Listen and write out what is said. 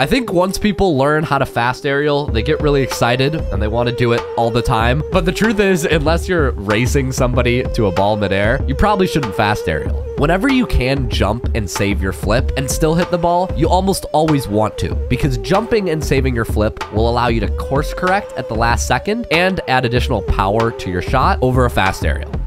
I think once people learn how to fast aerial, they get really excited and they want to do it all the time. But the truth is, unless you're racing somebody to a ball midair, you probably shouldn't fast aerial. Whenever you can jump and save your flip and still hit the ball, you almost always want to because jumping and saving your flip will allow you to course correct at the last second and add additional power to your shot over a fast aerial.